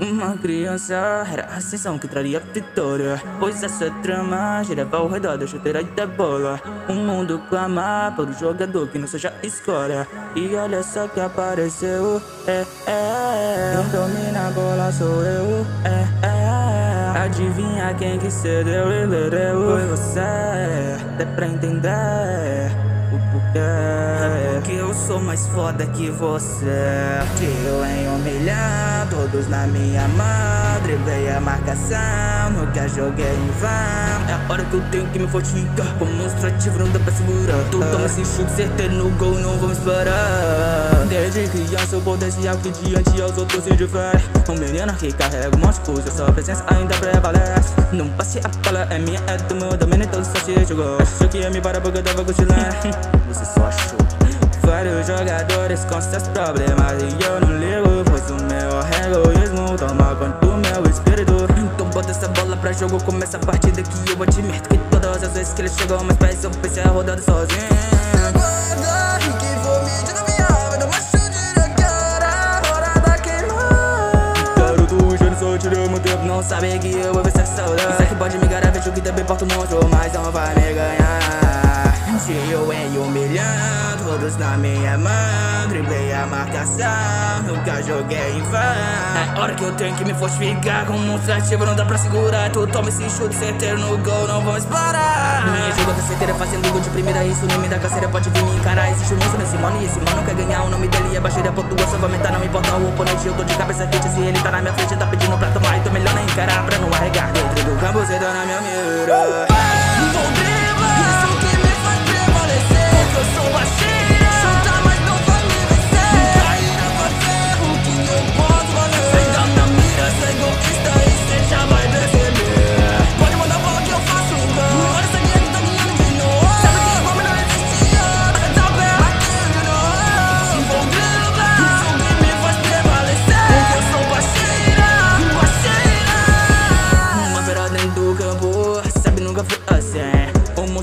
Uma criança era a ascensão que traria vitória. Pois essa trama girava ao redor da chuteira e da bola. O mundo clama por um jogador que não seja escória. E olha só que apareceu, é, é Quem domina a bola sou eu, é, é Adivinha quem que cedeu? E perdeu Foi você, dá pra entender o porquê sou mais foda que você. Eu em humilhar todos na minha madre. Veio a marcação, nunca joguei em vão. É a hora que eu tenho que me fortificar. Demonstrativo, não dá pra segurar. Tu toma esse chute certeiro no gol, não vamos parar Desde criança eu potencial que diante aos outros se difere Um menino que carrega um monte Sua presença ainda prevalece. Não passe a bola, é minha, é do meu domínio Então só se jogou Achou que ia me parar porque eu tava cochilando Você só achou Vários jogadores com seus problemas E eu não ligo, pois o meu egoísmo Toma conta do meu espírito. Então bota essa bola pra jogo Começa a partida que eu admito Que todas as vezes que ele chegou mais perto Eu pensei a rodada sozinho. E não só tirou muito tempo Não sabe que eu vou ver essa saudade Isso aqui pode me ganhar, vejo que também porta o monstro Mas não vai me ganhar Eu em humilhar todos na minha mão Driblei a marcação, nunca joguei em vão. É hora que eu tenho que me fortificar Com um atrativo não dá pra segurar. Tu toma esse chute certeiro no gol, não vamos parar. Minha jogada certeira fazendo gol de primeira Isso nem me dá canseira, pode vir me encarar. Existe um monstro nesse mano e esse mano quer ganhar O nome dele é Baixeira, pontua, só vai aumentar Não importa o oponente, eu tô de cabeça quente Se ele tá na minha frente, tá pedindo pra tomar. Então melhor nem encarar pra não arregar. Dentro do campo, cê tá na minha mira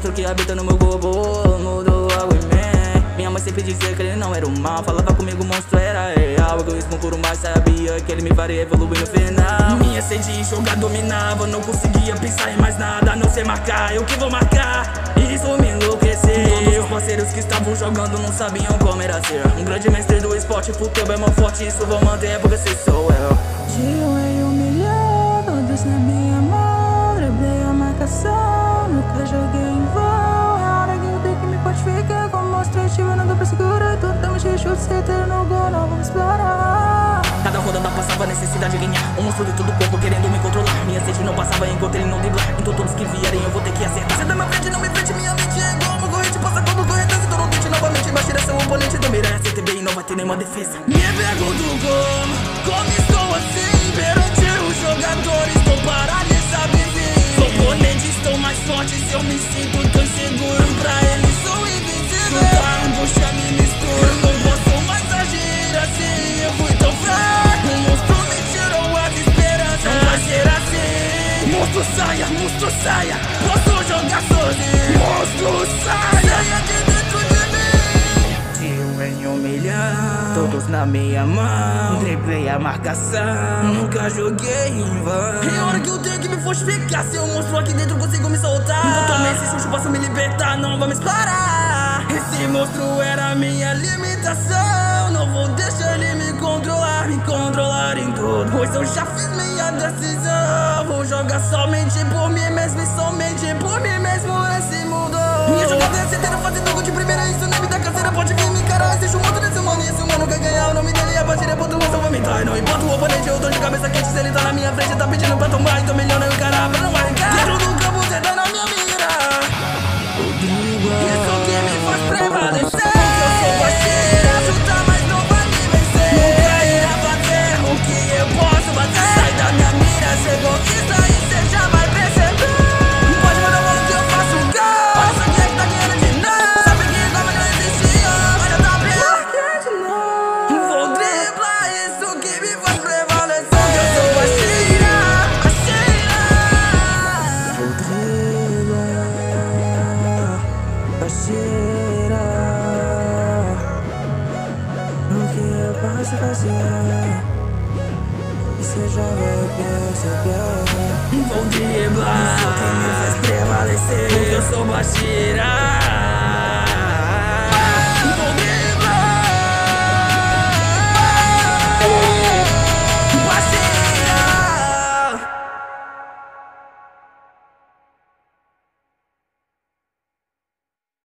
monstro que habita no meu corpo mudou algo em mim. Minha mãe sempre dizia que ele não era o mal Falava comigo o monstro era real. Egoísmo por mais sabia que ele me faria evoluir no final. Minha sede de dominava Não conseguia pensar em mais nada não ser marcar. Eu que vou marcar, isso me enlouqueceu. Os parceiros que estavam jogando não sabiam como era ser. Um grande mestre do esporte, futebol é mó forte Isso vou manter porque você sou eu. Gil e humilhar, todos na minha mão Driblei a marcação, nunca joguei Totalmente de chute, certeiro no gol, não vamos parar Cada rodada passava necessidade de ganhar. Um monstro de todo corpo querendo me controlar. Minha sede não passava enquanto ele não driblar. Então todos que vierem eu vou ter que acertar. Você na frente, não me frente, minha mente é igual uma corrente. Passa todo corrente, então não tente novamente. Baixeira seu oponente do Mira CTB e não vai ter nenhuma defesa. Me pergunto como, como estou assim? Perante os jogadores, estou paralisado e vi Oponentes estão mais fortes, eu me sinto tão Monstro saia, monstro saia. Posso jogar sozinho Monstro, saia. Saia de dentro de mim. Eu em humilhar Todos na minha mão. Driblei a marcação Nunca joguei em vão. É hora que eu tenho que me fortificar. Se eu monstro aqui dentro consigo me soltar. Então tomei esse susto, posso me libertar Não vamos parar Esse monstro era minha limitação. Não vou deixar ele me controlar Me controlar em tudo Pois eu já fiz minha decisão Vou jogar somente por mim mesmo E somente por mim mesmo nesse mundo. Minha jogada é certeira fazendo gol de primeira Isso nem me dá canseira, pode vir me encarar. Existe um monstro nesse humano e esse humano quer ganhar O nome dele é ponto eu vou vomitar E não importa o oponente, eu tô de cabeça quente Se ele tá na minha frente, tá pedindo pra tomar Então melhor eu encarar. Pra não parceira O que eu posso fazer? Você já vai perceber Vão driblar. Isso que me faz prevalecer. Porque eu sou baixeira